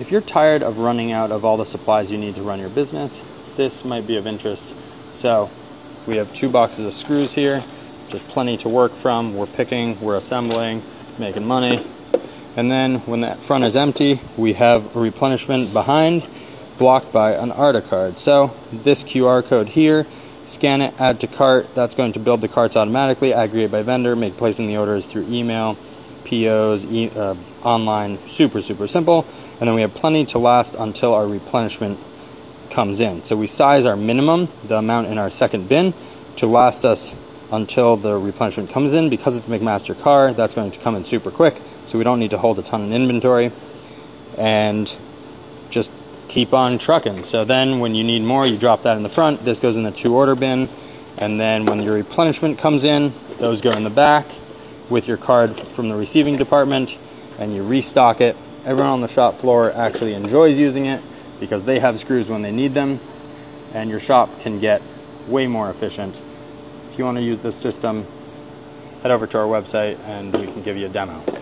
if you're tired of running out of all the supplies you need to run your business, this might be of interest. So, we have two boxes of screws here, just plenty to work from. We're picking, we're assembling, making money. And then when that front is empty, we have replenishment behind blocked by an Arda card. So this QR code here, scan it, add to cart. That's going to build the carts automatically, aggregate by vendor, make placing the orders through email, POs, e uh, online, super, super simple. And then we have plenty to last until our replenishment comes in. So we size our minimum, the amount in our second bin, to last us until the replenishment comes in. Because it's McMaster-Carr, that's going to come in super quick, so we don't need to hold a ton in inventory. And just keep on trucking. So then when you need more, you drop that in the front. This goes in the to order bin. And then when your replenishment comes in, those go in the back with your card from the receiving department and you restock it. Everyone on the shop floor actually enjoys using it because they have screws when they need them and your shop can get way more efficient. If you want to use this system, head over to our website and we can give you a demo.